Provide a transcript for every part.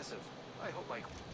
Impressive. I hope I...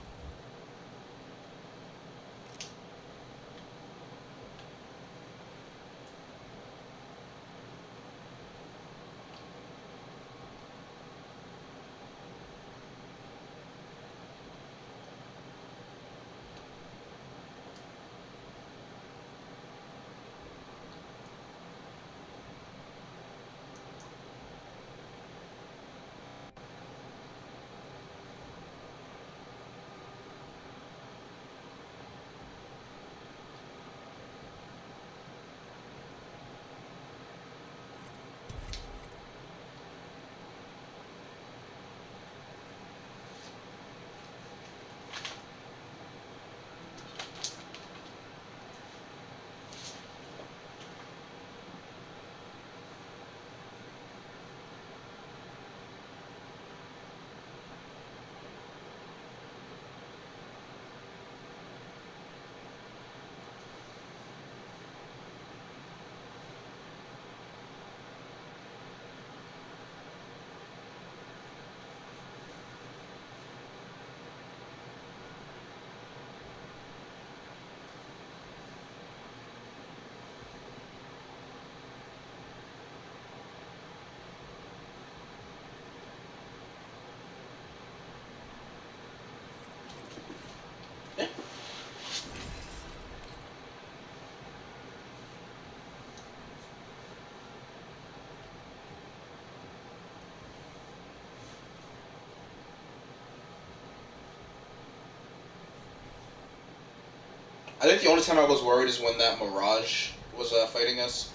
I think the only time I was worried is when that Mirage was uh, fighting us.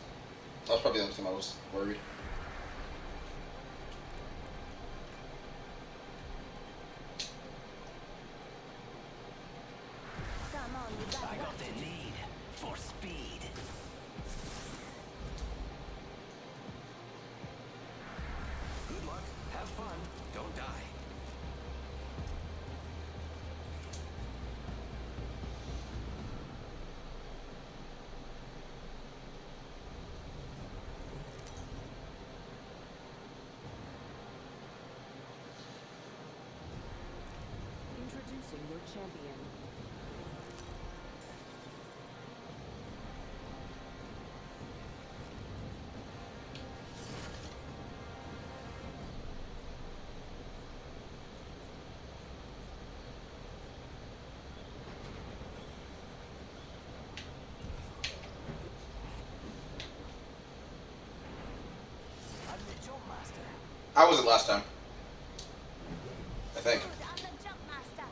That was probably the only time I was worried. Introducing your champion. Was it last time. I think. Good, I'm the jump master.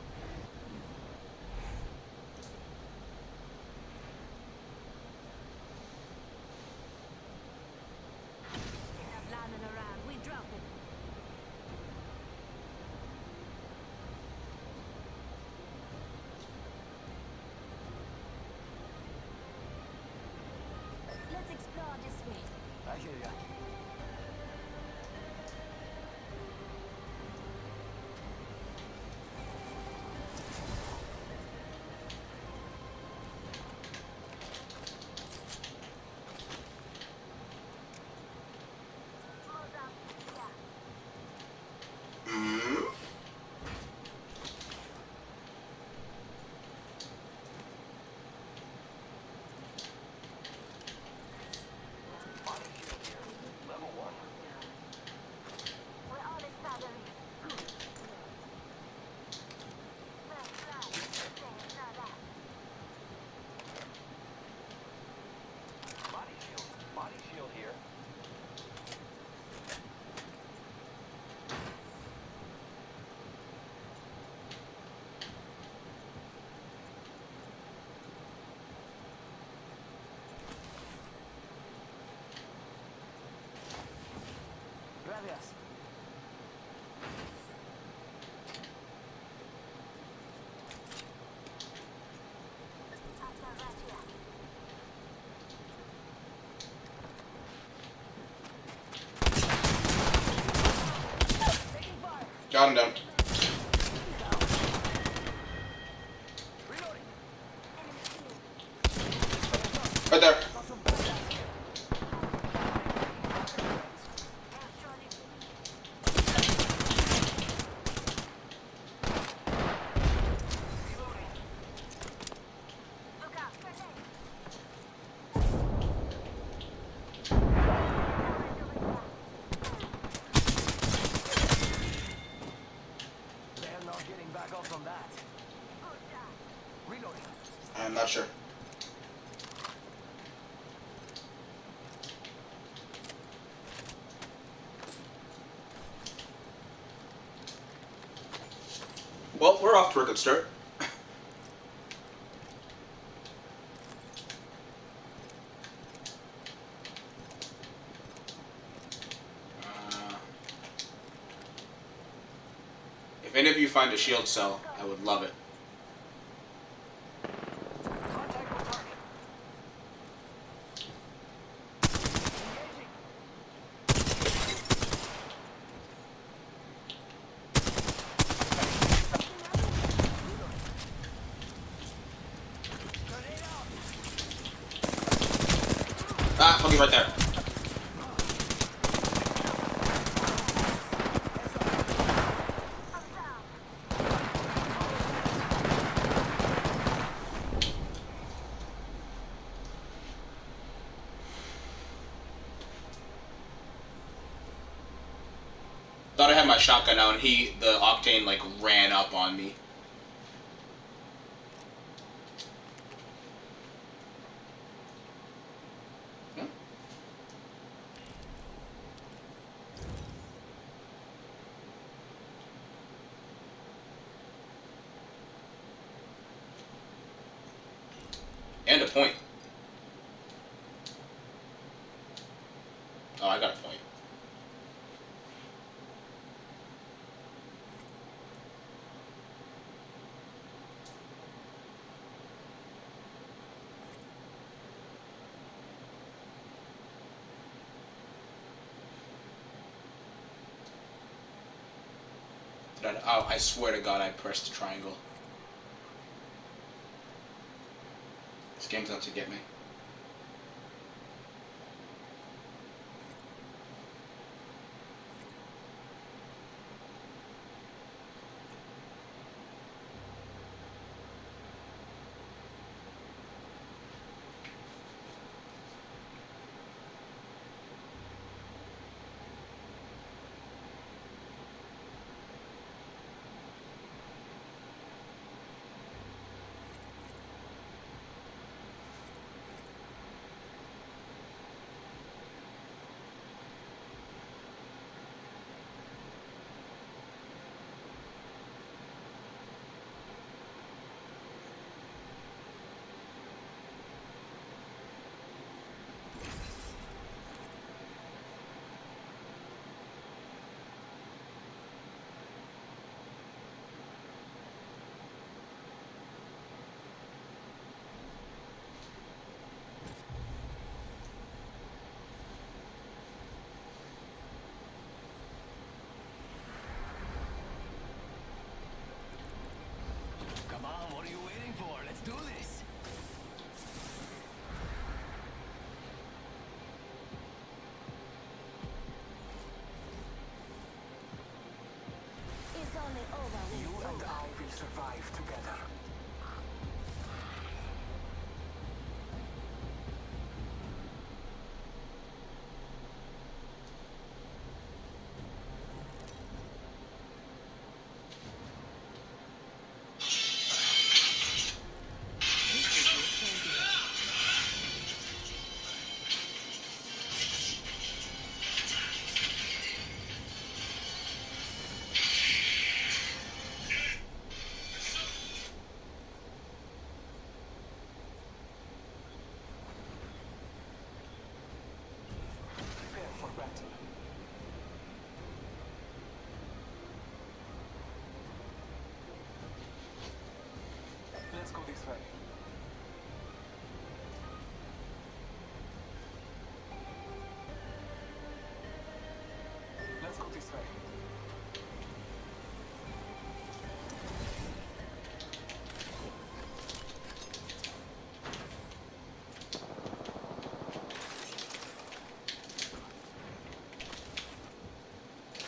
Enough landing around. We drop it. Let's explore this way. I hear ya. Hold up. Yeah. Mm. Body shield here. Level one. We're all established. First blood. Second, nada. Body shield. Body shield here. Fire. Got him down. Reloading. Right there. Got some badass here. Electronic. not getting back up from that. Good job. Reloading. I'm not sure. Well, we're off to a good start. Uh, if any of you find a shield cell, I would love it. Ah, fucking right there. Thought I had my shotgun out, and he, the Octane, like ran up on me. Hmm? And a point. Oh, I got a point. I- Oh, I swear to God, I pressed the triangle. This game's out to get me.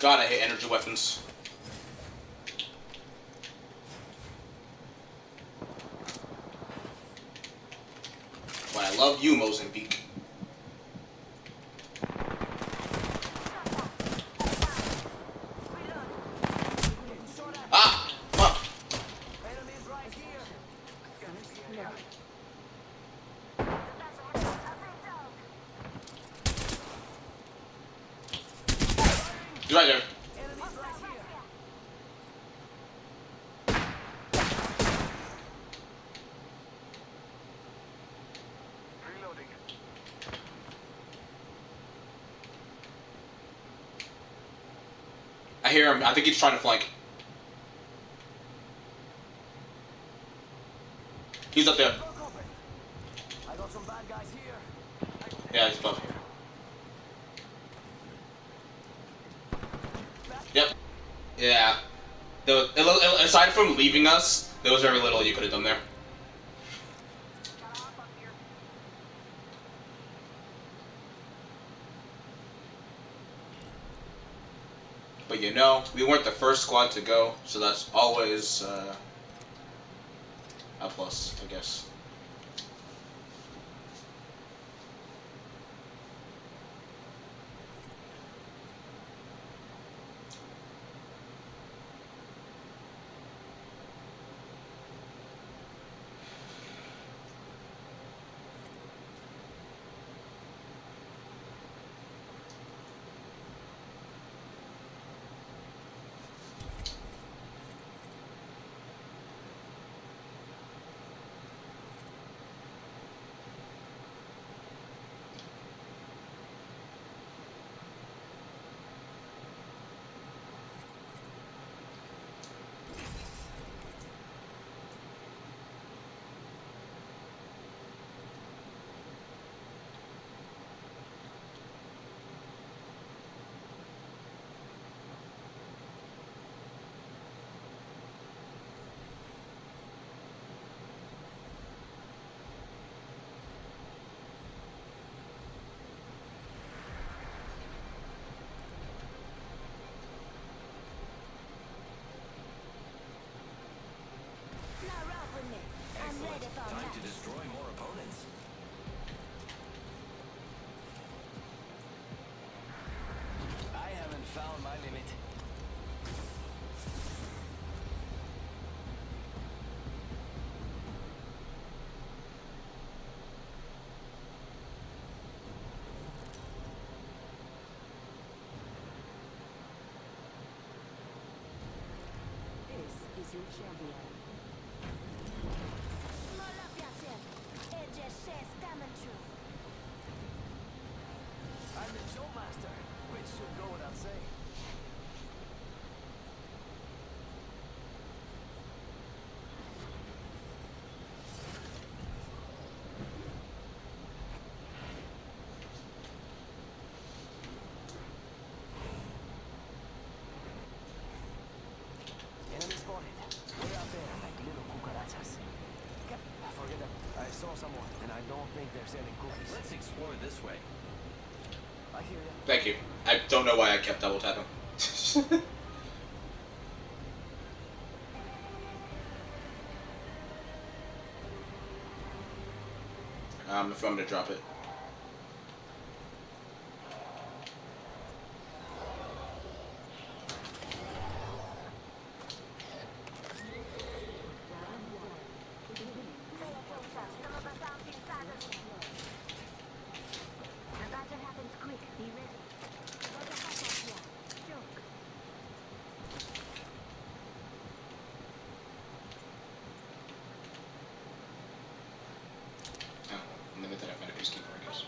God, I hate energy weapons. But I love you, Mozambique. Ah! He's right there. Enemies right here. Reloading. I hear him. I think he's trying to flank. He's up there. Here. Yeah, he's above. Yep. Yeah. Aside from leaving us, there was very little you could have done there. Got off up here. But you know, we weren't the first squad to go, so that's always uh, a plus, I guess. Now roll with me. I'm Excellent. ready for a Time to destroy more opponents. I haven't found my limit. This is your champion. Small up yourself. It just says coming true. I'm the show master, which should go without saying. Enemy spotted. Way out there, like little cucarachas. Ah, Forget that. I saw someone, and I don't think they're selling cookies. Let's explore this way. I hear ya. Thank you. I don't know why I kept double tapping. um, if I'm gonna drop it. Pay attention. Some of us aren't inside of me. The battle happens quick. Be ready. What the heck up here? Joke. Oh, limited I've got a peacekeeper, I guess.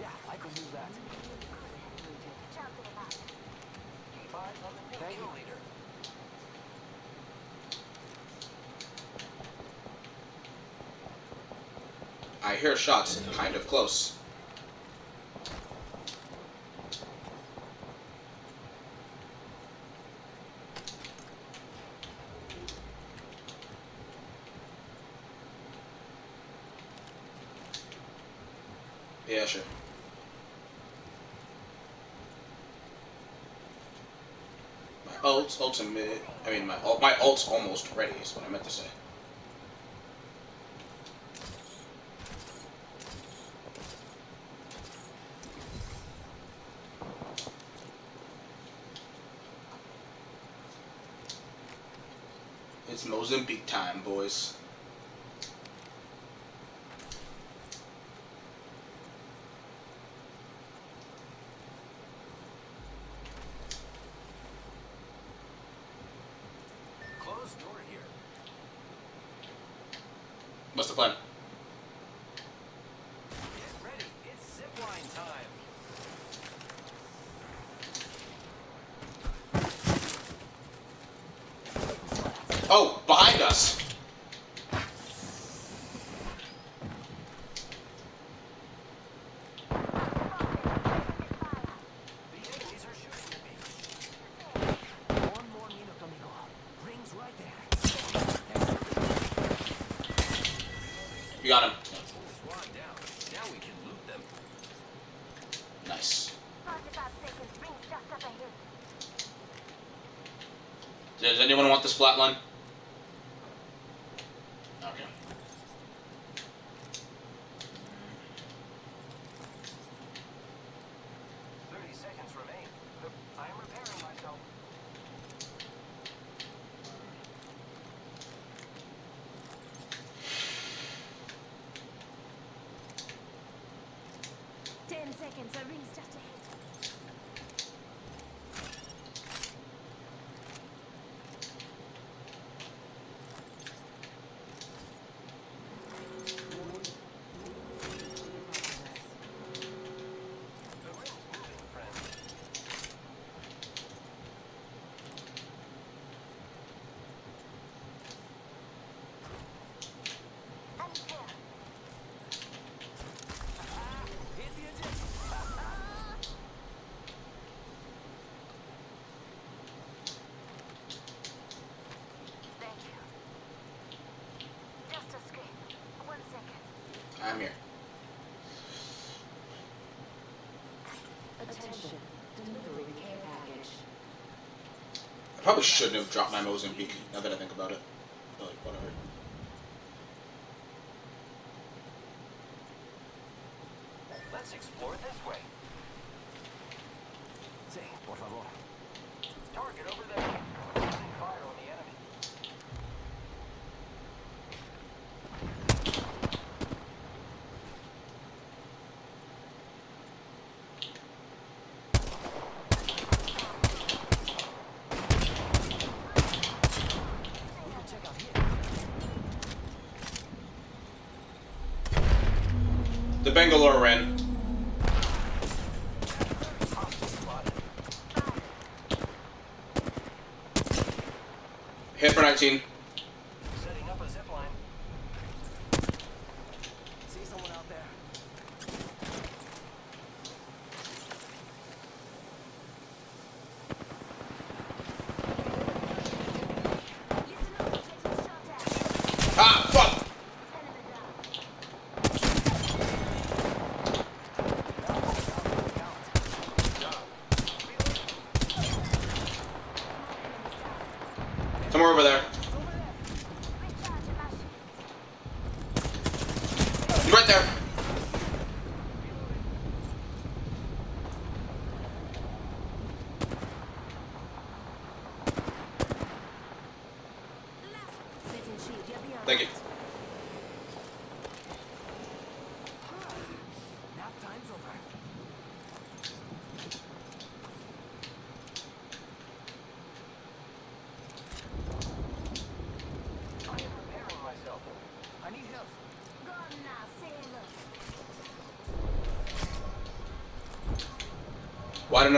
Yeah, I could use that. Jumping about. Thank you, leader. I hear shots kind of close. Yeah, sure. My ult, ultimate. I mean, my my ult's almost ready. Is what I meant to say. It's Mozambique time, boys. You got him. Nice. Does anyone want this flatline? probably shouldn't have dropped my Mozambique, now that I think about it. angle are in. Hit for 19. right there.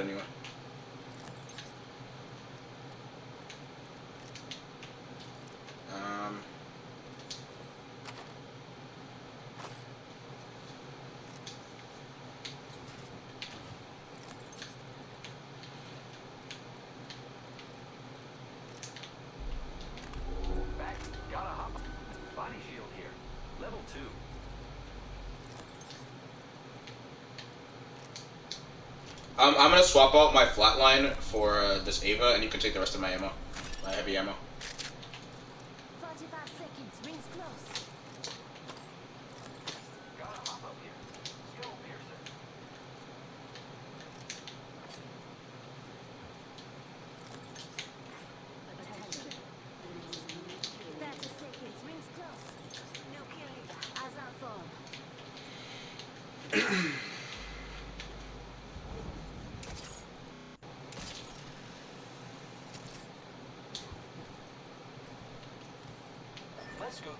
anyway. I'm, I'm gonna swap out my flatline for uh, this EVA, and you can take the rest of my ammo, my heavy ammo.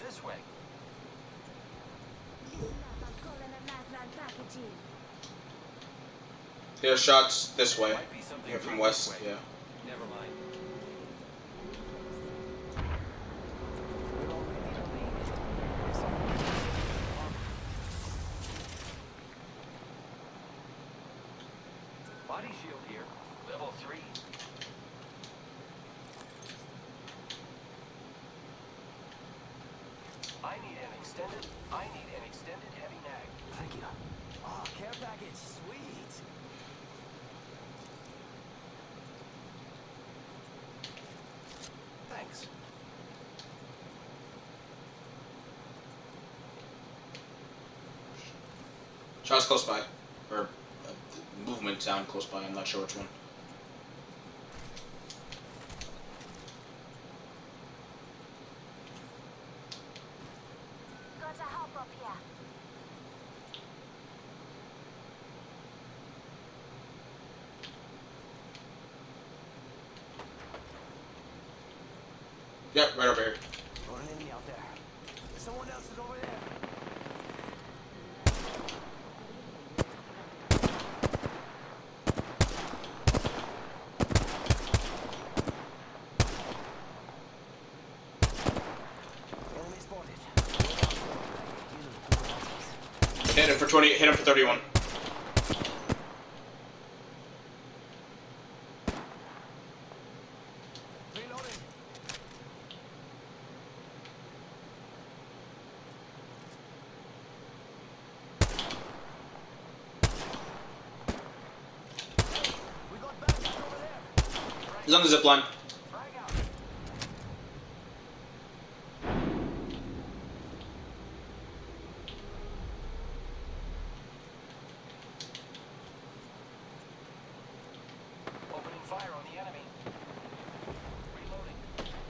This way. Listen up, I'm calling a lifeline package in. There's shots this way. Here from west, yeah. I need an extended. I need an extended heavy mag. Thank you. Oh, care package, sweet. Thanks. Shots close by, or uh, movement sound close by. I'm not sure which one. Got a help up here. Yep, right over here. Got an enemy out there. Someone else is over there. Enemy spotted. Hit him for 20. Hit him for 31. Reloading. We got bad guys over there. He's on the zip. Frag out. Opening fire on the enemy. Reloading.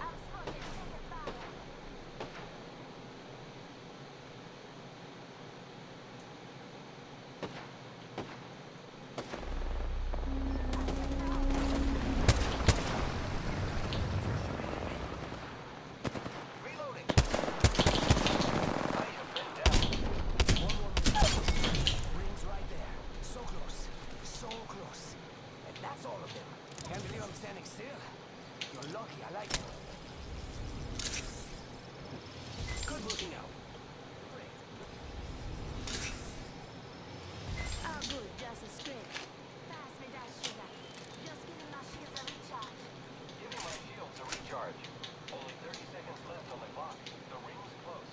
I'm spotted, taking fire. Reloading. I have been down. One more minute. Rings right there. So close. So close. And that's all of them. Can't believe I'm standing still. You're lucky. I like it. Good looking out. Oh, good, just a script. Pass me that sugar. Just giving my shields a recharge. Giving my shields a recharge. Only 30 seconds left on the clock. The ring's close.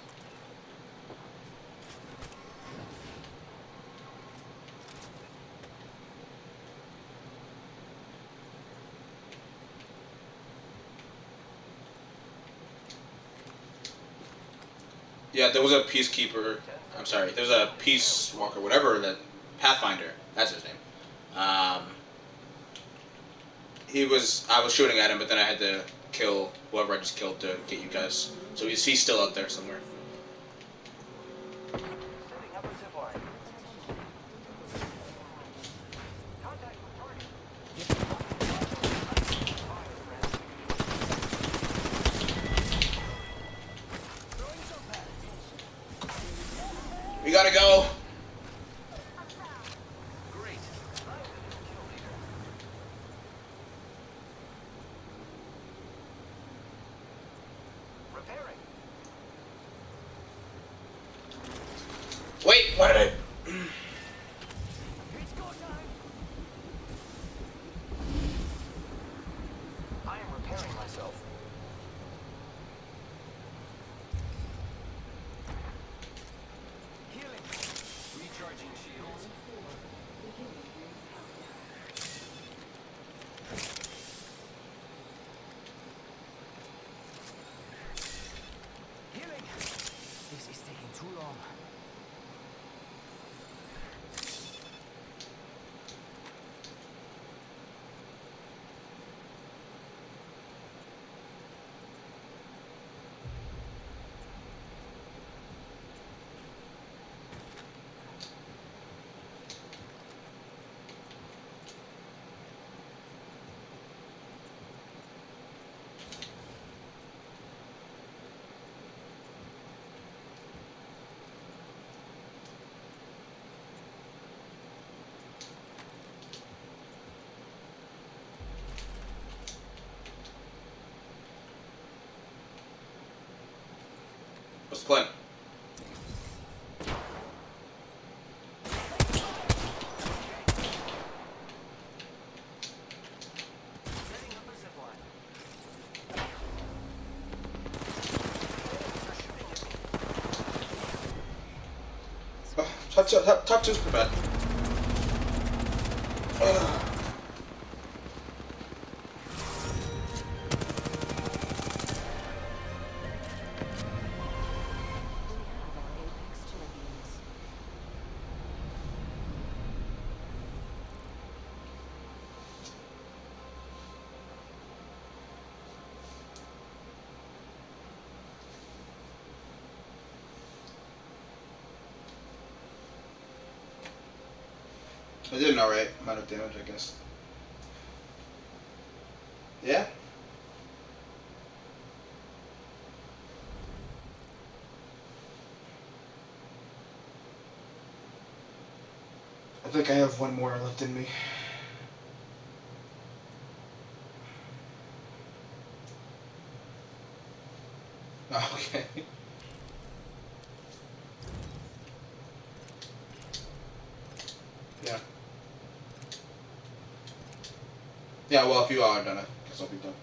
Yeah, there was a peacekeeper. I'm sorry. there was a peace walker, whatever that Pathfinder. That's his name. Um, he was. I was shooting at him, but then I had to kill whoever I just killed to get you guys. So he's he's still out there somewhere. Setting up a zip line. Contact with target. Throwing some pads. We gotta go. Great. I Wait, why did I? It's go time! I am repairing myself. Healing. Recharging shields. Healing. This is taking too long. What's the plan? Setting up a zip line. They're shooting at me. Oh, top two, top, top two's pretty bad. I did an alright amount of damage, I guess. Yeah? I think I have one more left in me. Oh, okay. Yeah. Yeah, well, if you are done, I guess I'll be done.